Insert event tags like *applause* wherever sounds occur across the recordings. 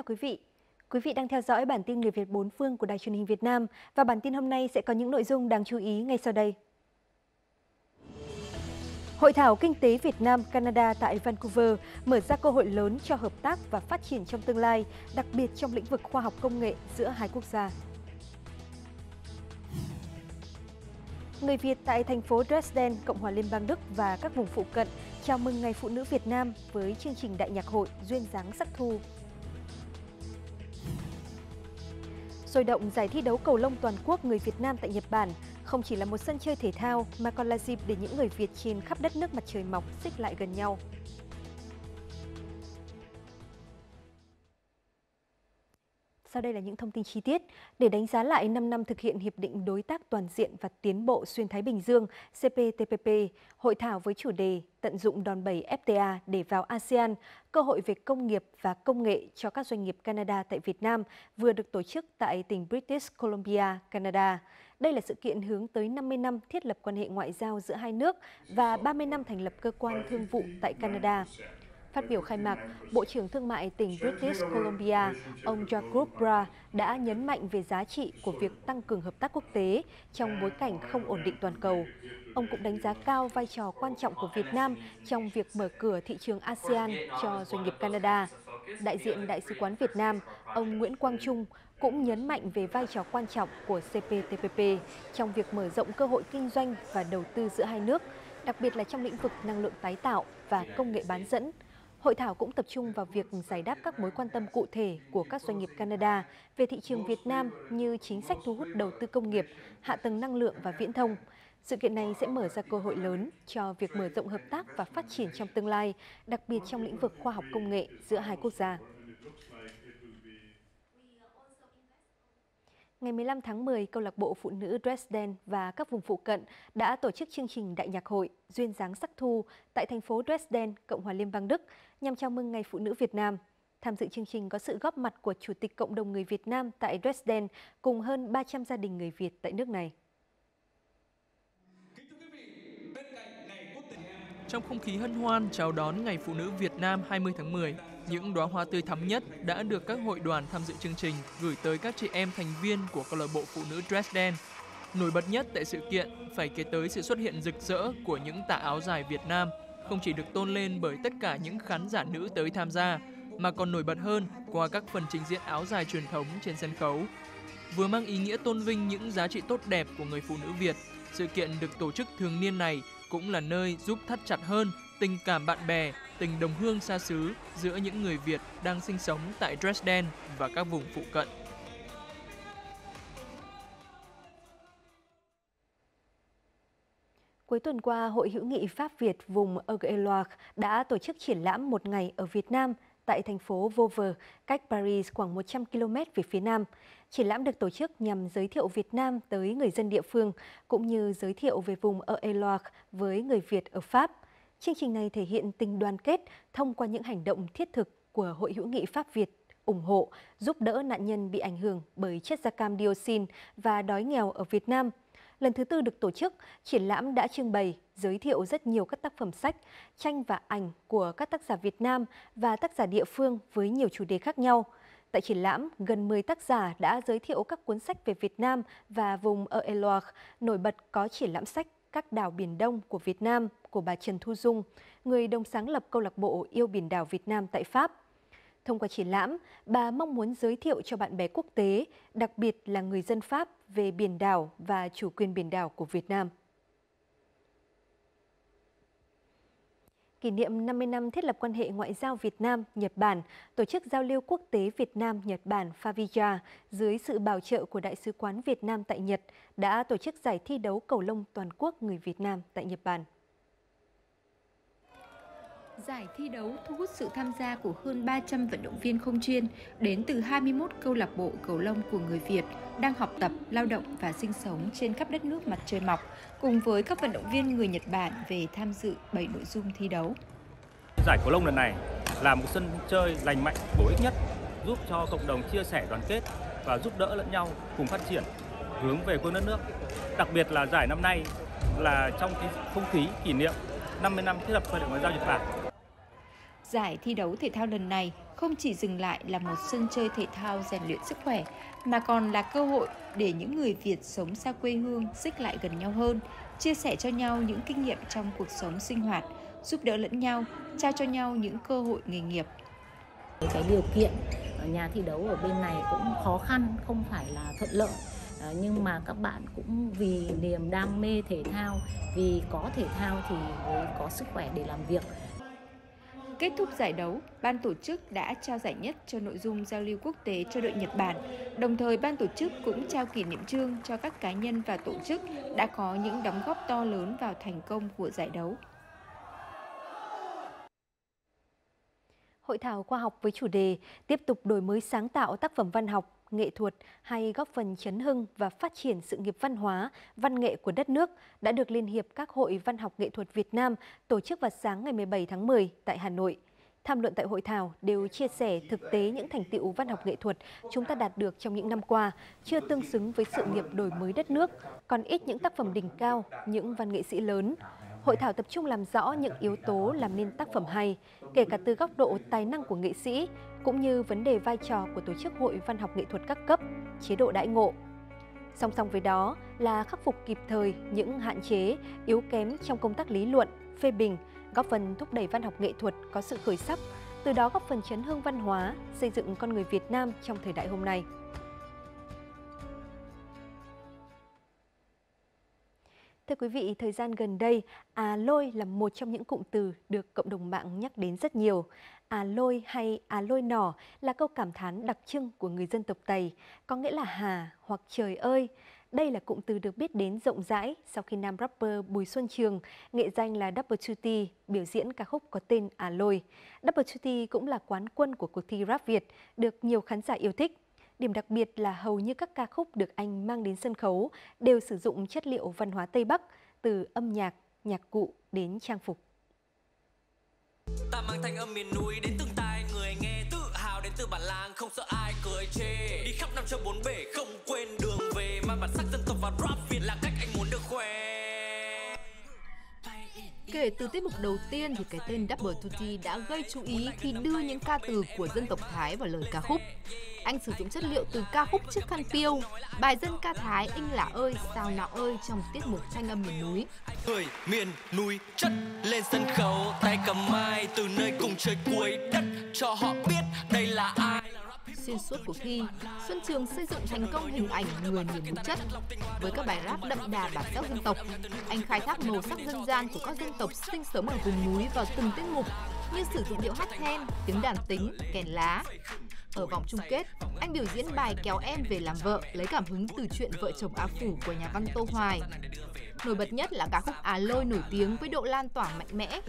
chào quý vị. Quý vị đang theo dõi bản tin người Việt bốn phương của Đài truyền hình Việt Nam và bản tin hôm nay sẽ có những nội dung đáng chú ý ngay sau đây. Hội thảo Kinh tế Việt Nam Canada tại Vancouver mở ra cơ hội lớn cho hợp tác và phát triển trong tương lai, đặc biệt trong lĩnh vực khoa học công nghệ giữa hai quốc gia. Người Việt tại thành phố Dresden, Cộng hòa Liên bang Đức và các vùng phụ cận chào mừng Ngày Phụ nữ Việt Nam với chương trình đại nhạc hội Duyên dáng sắc thu. Rồi động giải thi đấu cầu lông toàn quốc người Việt Nam tại Nhật Bản không chỉ là một sân chơi thể thao, mà còn là dịp để những người Việt trên khắp đất nước mặt trời mọc xích lại gần nhau. Sau đây là những thông tin chi tiết. Để đánh giá lại 5 năm thực hiện Hiệp định Đối tác Toàn diện và Tiến bộ Xuyên Thái Bình Dương CPTPP, hội thảo với chủ đề Tận dụng đòn bẩy FTA để vào ASEAN, cơ hội về công nghiệp và công nghệ cho các doanh nghiệp Canada tại Việt Nam vừa được tổ chức tại tỉnh British Columbia, Canada. Đây là sự kiện hướng tới 50 năm thiết lập quan hệ ngoại giao giữa hai nước và 30 năm thành lập cơ quan thương vụ tại Canada. Phát biểu khai mạc, Bộ trưởng Thương mại tỉnh British Columbia, ông Jacob Bra đã nhấn mạnh về giá trị của việc tăng cường hợp tác quốc tế trong bối cảnh không ổn định toàn cầu. Ông cũng đánh giá cao vai trò quan trọng của Việt Nam trong việc mở cửa thị trường ASEAN cho doanh nghiệp Canada. Đại diện Đại sứ quán Việt Nam, ông Nguyễn Quang Trung cũng nhấn mạnh về vai trò quan trọng của CPTPP trong việc mở rộng cơ hội kinh doanh và đầu tư giữa hai nước, đặc biệt là trong lĩnh vực năng lượng tái tạo và công nghệ bán dẫn. Hội thảo cũng tập trung vào việc giải đáp các mối quan tâm cụ thể của các doanh nghiệp Canada về thị trường Việt Nam như chính sách thu hút đầu tư công nghiệp, hạ tầng năng lượng và viễn thông. Sự kiện này sẽ mở ra cơ hội lớn cho việc mở rộng hợp tác và phát triển trong tương lai, đặc biệt trong lĩnh vực khoa học công nghệ giữa hai quốc gia. Ngày 15 tháng 10, câu lạc bộ phụ nữ Dresden và các vùng phụ cận đã tổ chức chương trình đại nhạc hội Duyên dáng sắc thu tại thành phố Dresden, Cộng hòa Liên bang Đức nhằm chào mừng Ngày Phụ nữ Việt Nam. Tham dự chương trình có sự góp mặt của Chủ tịch Cộng đồng người Việt Nam tại Dresden cùng hơn 300 gia đình người Việt tại nước này. Trong không khí hân hoan chào đón Ngày Phụ nữ Việt Nam 20 tháng 10, những đóa hoa tươi thắm nhất đã được các hội đoàn tham dự chương trình gửi tới các chị em thành viên của câu lạc bộ phụ nữ Dresden. Nổi bật nhất tại sự kiện phải kể tới sự xuất hiện rực rỡ của những tà áo dài Việt Nam, không chỉ được tôn lên bởi tất cả những khán giả nữ tới tham gia, mà còn nổi bật hơn qua các phần trình diễn áo dài truyền thống trên sân khấu. Vừa mang ý nghĩa tôn vinh những giá trị tốt đẹp của người phụ nữ Việt, sự kiện được tổ chức thường niên này cũng là nơi giúp thắt chặt hơn tình cảm bạn bè, tình đồng hương xa xứ giữa những người Việt đang sinh sống tại Dresden và các vùng phụ cận. Cuối tuần qua, Hội hữu nghị Pháp Việt vùng Eure-Loire đã tổ chức triển lãm một ngày ở Việt Nam tại thành phố Vauvert, cách Paris khoảng 100 km về phía nam. Triển lãm được tổ chức nhằm giới thiệu Việt Nam tới người dân địa phương, cũng như giới thiệu về vùng Eure-Loire với người Việt ở Pháp. Chương trình này thể hiện tình đoàn kết thông qua những hành động thiết thực của Hội hữu nghị Pháp Việt ủng hộ, giúp đỡ nạn nhân bị ảnh hưởng bởi chất da cam dioxin và đói nghèo ở Việt Nam. Lần thứ tư được tổ chức, triển lãm đã trưng bày, giới thiệu rất nhiều các tác phẩm sách, tranh và ảnh của các tác giả Việt Nam và tác giả địa phương với nhiều chủ đề khác nhau. Tại triển lãm, gần 10 tác giả đã giới thiệu các cuốn sách về Việt Nam và vùng ở Eloach, Nổi bật có triển lãm sách các đảo Biển Đông của Việt Nam của bà Trần Thu Dung, người đồng sáng lập câu lạc bộ Yêu Biển đảo Việt Nam tại Pháp. Thông qua triển lãm, bà mong muốn giới thiệu cho bạn bè quốc tế, đặc biệt là người dân Pháp về biển đảo và chủ quyền biển đảo của Việt Nam. Kỷ niệm 50 năm thiết lập quan hệ ngoại giao Việt Nam Nhật Bản, tổ chức giao lưu quốc tế Việt Nam Nhật Bản Favija dưới sự bảo trợ của Đại sứ quán Việt Nam tại Nhật đã tổ chức giải thi đấu cầu lông toàn quốc người Việt Nam tại Nhật Bản. Giải thi đấu thu hút sự tham gia của hơn 300 vận động viên không chuyên đến từ 21 câu lạc bộ cầu lông của người Việt đang học tập, lao động và sinh sống trên khắp đất nước mặt trời mọc, cùng với các vận động viên người Nhật Bản về tham dự 7 nội dung thi đấu. Giải cầu lông lần này là một sân chơi lành mạnh, bổ ích nhất, giúp cho cộng đồng chia sẻ đoàn kết và giúp đỡ lẫn nhau cùng phát triển hướng về quê đất nước. Đặc biệt là giải năm nay là trong cái không khí kỷ niệm 50 năm thiết lập quan hệ ngoại giao Nhật Bản Giải thi đấu thể thao lần này không chỉ dừng lại là một sân chơi thể thao rèn luyện sức khỏe, mà còn là cơ hội để những người Việt sống xa quê hương xích lại gần nhau hơn, chia sẻ cho nhau những kinh nghiệm trong cuộc sống sinh hoạt, giúp đỡ lẫn nhau, trao cho nhau những cơ hội nghề nghiệp. Cái điều kiện ở nhà thi đấu ở bên này cũng khó khăn, không phải là thuận lợi. À, nhưng mà các bạn cũng vì niềm đam mê thể thao, vì có thể thao thì mới có sức khỏe để làm việc. Kết thúc giải đấu, ban tổ chức đã trao giải nhất cho nội dung giao lưu quốc tế cho đội Nhật Bản. Đồng thời, ban tổ chức cũng trao kỷ niệm trương cho các cá nhân và tổ chức đã có những đóng góp to lớn vào thành công của giải đấu. Hội thảo khoa học với chủ đề tiếp tục đổi mới sáng tạo tác phẩm văn học, nghệ thuật hay góp phần chấn hưng và phát triển sự nghiệp văn hóa, văn nghệ của đất nước đã được Liên hiệp các hội văn học nghệ thuật Việt Nam tổ chức vào sáng ngày 17 tháng 10 tại Hà Nội. Tham luận tại hội thảo đều chia sẻ thực tế những thành tựu văn học nghệ thuật chúng ta đạt được trong những năm qua, chưa tương xứng với sự nghiệp đổi mới đất nước, còn ít những tác phẩm đỉnh cao, những văn nghệ sĩ lớn. Hội thảo tập trung làm rõ những yếu tố làm nên tác phẩm hay, kể cả từ góc độ tài năng của nghệ sĩ, cũng như vấn đề vai trò của tổ chức hội văn học nghệ thuật các cấp, chế độ đãi ngộ. Song song với đó là khắc phục kịp thời những hạn chế, yếu kém trong công tác lý luận, phê bình, góp phần thúc đẩy văn học nghệ thuật có sự khởi sắc, từ đó góp phần chấn hương văn hóa, xây dựng con người Việt Nam trong thời đại hôm nay. Thưa quý vị, thời gian gần đây, à lôi là một trong những cụm từ được cộng đồng mạng nhắc đến rất nhiều. À lôi hay à lôi nỏ là câu cảm thán đặc trưng của người dân tộc Tây, có nghĩa là hà hoặc trời ơi. Đây là cụm từ được biết đến rộng rãi sau khi nam rapper Bùi Xuân Trường, nghệ danh là Double Duty, biểu diễn ca khúc có tên À Lôi. Double Duty cũng là quán quân của cuộc thi rap Việt, được nhiều khán giả yêu thích. Điểm đặc biệt là hầu như các ca khúc được anh mang đến sân khấu đều sử dụng chất liệu văn hóa Tây Bắc, từ âm nhạc, nhạc cụ đến trang phục. Ta mang thanh âm miền núi đến từng tai người nghe tự hào đến từ bản làng không sợ ai cười chê đi khắp năm châu bốn bể không quên đường về mang bản sắc dân tộc và rap Việt là cách anh muốn được khoe Kể từ tiết mục đầu tiên thì cái tên Double Tutti đã gây chú ý khi đưa những ca từ của dân tộc Thái vào lời ca khúc. Anh sử dụng chất liệu từ ca khúc Chiếc khăn piêu, bài dân ca Thái Inh là ơi, sao nào ơi trong tiết mục thanh âm miền núi. Người miền núi chất lên sân khấu, tay cầm mai từ nơi cùng trời cuối đất cho họ biết đây là ai. Xuyên suốt cuộc thi, Xuân Trường xây dựng thành công hình ảnh người miền núi chất. Với các bài rap đậm đà bản sắc dân tộc, anh khai thác màu sắc dân gian của các dân tộc sinh sống ở vùng núi vào từng tiết mục như sử dụng điệu hát then, tiếng đàn tính, kèn lá. Ở vòng chung kết, anh biểu diễn bài Kéo em về làm vợ lấy cảm hứng từ chuyện vợ chồng A Phủ của nhà văn Tô Hoài. Nổi bật nhất là ca khúc Á Lôi nổi tiếng với độ lan tỏa mạnh mẽ.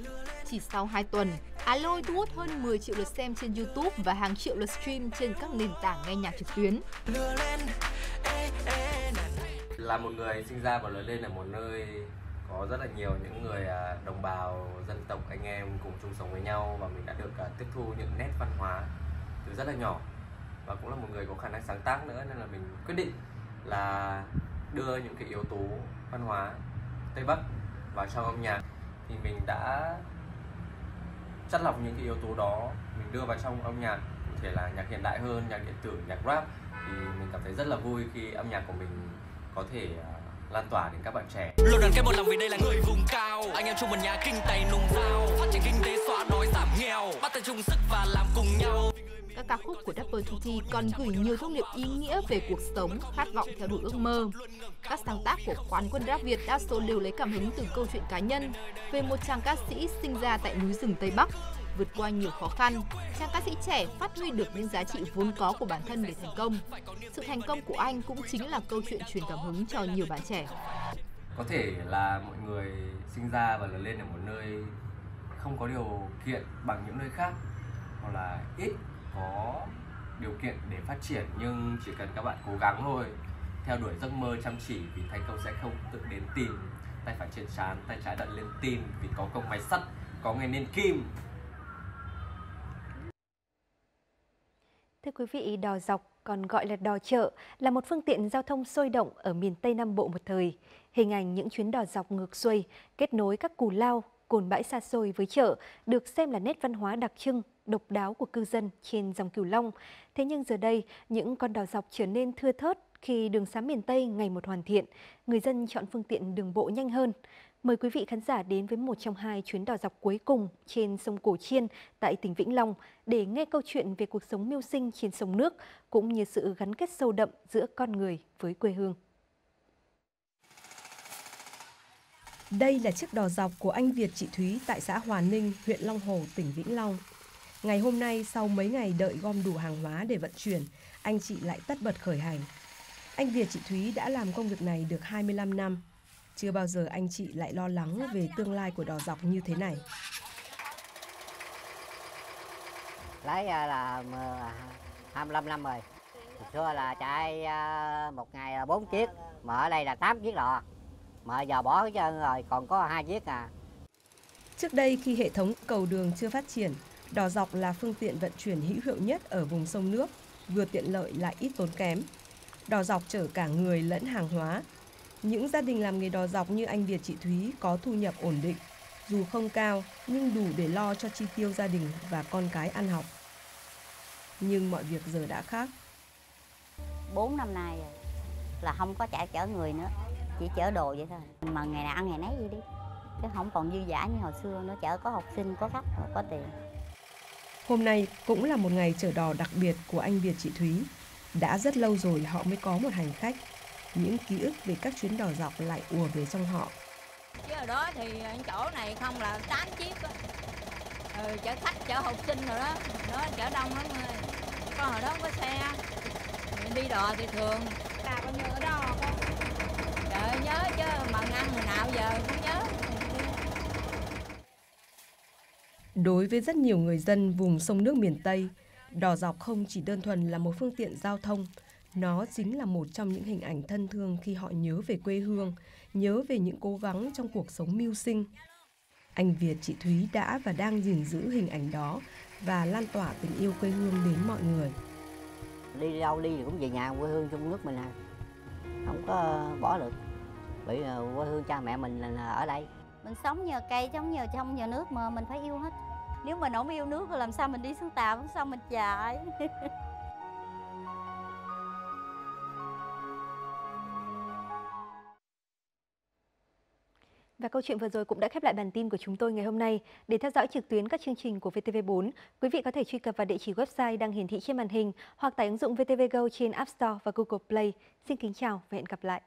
Chỉ sau 2 tuần, Á Lôi thu hút hơn 10 triệu lượt xem trên YouTube và hàng triệu lượt stream trên các nền tảng nghe nhạc trực tuyến. Là một người sinh ra và lớn lên ở một nơi có rất là nhiều những người à, đồng bào dân tộc anh em cùng chung sống với nhau và mình đã được à, tiếp thu những nét văn hóa từ rất là nhỏ và cũng là một người có khả năng sáng tác nữa nên là mình quyết định là đưa những cái yếu tố văn hóa Tây Bắc vào trong âm nhạc. Thì mình đã chất lọc những cái yếu tố đó mình đưa vào trong âm nhạc cụ thể là nhạc hiện đại hơn nhạc điện tử nhạc rap. Thì mình cảm thấy rất là vui khi âm nhạc của mình có thể à, lan tỏa đến các bạn trẻ. Luôn đoàn kết một lòng vì đây là người vùng cao, anh em chung một nhà kinh tế nùng dao, phát triển kinh tế xóa đói giảm nghèo, bắt tay chung sức và làm cùng nhau. Các ca khúc của Double Tutti còn gửi nhiều thông điệp ý nghĩa về cuộc sống, khát vọng theo đuổi ước mơ. Các sáng tác của quán quân rap Việt đa số đều lấy cảm hứng từ câu chuyện cá nhân về một chàng ca sĩ sinh ra tại núi rừng Tây Bắc, vượt qua nhiều khó khăn, chàng ca sĩ trẻ phát huy được những giá trị vốn có của bản thân để thành công. Sự thành công của anh cũng chính là câu chuyện truyền cảm hứng cho nhiều bạn trẻ. Có thể là mọi người sinh ra và lớn lên ở một nơi không có điều kiện bằng những nơi khác hoặc là ít có điều kiện để phát triển nhưng chỉ cần các bạn cố gắng thôi. Theo đuổi giấc mơ chăm chỉ vì thành công sẽ không tự đến tìm. Tay phải trên trán tay trái đặt lên tim vì có công máy sắt có ngày nên kim. Thưa quý vị, đò dọc còn gọi là đò chợ là một phương tiện giao thông sôi động ở miền Tây Nam Bộ một thời. Hình ảnh những chuyến đò dọc ngược xuôi kết nối các cù lao, cồn bãi xa xôi với chợ được xem là nét văn hóa đặc trưng, độc đáo của cư dân trên dòng Cửu Long. Thế nhưng giờ đây, những con đò dọc trở nên thưa thớt khi đường xá miền Tây ngày một hoàn thiện, người dân chọn phương tiện đường bộ nhanh hơn. Mời quý vị khán giả đến với một trong hai chuyến đò dọc cuối cùng trên sông Cổ Chiên tại tỉnh Vĩnh Long để nghe câu chuyện về cuộc sống mưu sinh trên sông nước cũng như sự gắn kết sâu đậm giữa con người với quê hương. Đây là chiếc đò dọc của anh Việt chị Thúy tại xã Hòa Ninh, huyện Long Hồ, tỉnh Vĩnh Long. Ngày hôm nay, sau mấy ngày đợi gom đủ hàng hóa để vận chuyển, anh chị lại tất bật khởi hành. Anh Việt chị Thúy đã làm công việc này được 25 năm. Chưa bao giờ anh chị lại lo lắng về tương lai của đò dọc như thế này. Lấy à, là à, 25 năm rồi. Hồi xưa là chạy à, một ngày là 4 chiếc, mà ở đây là 8 chiếc đò. Mà giờ bỏ trơn rồi, còn có hai chiếc à. Trước đây khi hệ thống cầu đường chưa phát triển, đò dọc là phương tiện vận chuyển hữu hiệu nhất ở vùng sông nước, vừa tiện lợi lại ít tốn kém. Đò dọc chở cả người lẫn hàng hóa. Những gia đình làm nghề đò dọc như anh Việt chị Thúy có thu nhập ổn định, dù không cao nhưng đủ để lo cho chi tiêu gia đình và con cái ăn học. Nhưng mọi việc giờ đã khác. 4 năm nay là không có chạy chở người nữa, chỉ chở đồ vậy thôi. Mà ngày nào ăn ngày nấy vậy đi, chứ không còn dư dả như hồi xưa nữa, chở có học sinh, có khách, có tiền. Hôm nay cũng là một ngày chở đò đặc biệt của anh Việt chị Thúy. Đã rất lâu rồi họ mới có một hành khách. Những ký ức về các chuyến đò dọc lại ùa về trong họ. Chứ ở đó thì chỗ này không là 8 chiếc đó. Ừ, chở khách, chở học sinh rồi đó. Đó, chở đông lắm rồi. Có hồi đó không có xe. Đi đò thì thường. Ta có nhớ ở đó không? Trời nhớ chứ, mà ăn hồi nào giờ cũng nhớ. Đối với rất nhiều người dân vùng sông nước miền Tây, đò dọc không chỉ đơn thuần là một phương tiện giao thông, nó chính là một trong những hình ảnh thân thương khi họ nhớ về quê hương, nhớ về những cố gắng trong cuộc sống mưu sinh. Anh Việt chị Thúy đã và đang gìn giữ hình ảnh đó và lan tỏa tình yêu quê hương đến mọi người. Đi đâu đi thì cũng về nhà quê hương trong nước mình à. Không có bỏ được. Bởi quê hương cha mẹ mình là ở đây. Mình sống nhờ cây, sống nhờ trong nhờ nước mà mình phải yêu hết. Nếu mình không yêu nước thì làm sao mình đi xuống tàu, sao mình chạy. *laughs* Và câu chuyện vừa rồi cũng đã khép lại bản tin của chúng tôi ngày hôm nay. Để theo dõi trực tuyến các chương trình của VTV4, quý vị có thể truy cập vào địa chỉ website đang hiển thị trên màn hình hoặc tải ứng dụng VTV Go trên App Store và Google Play. Xin kính chào và hẹn gặp lại.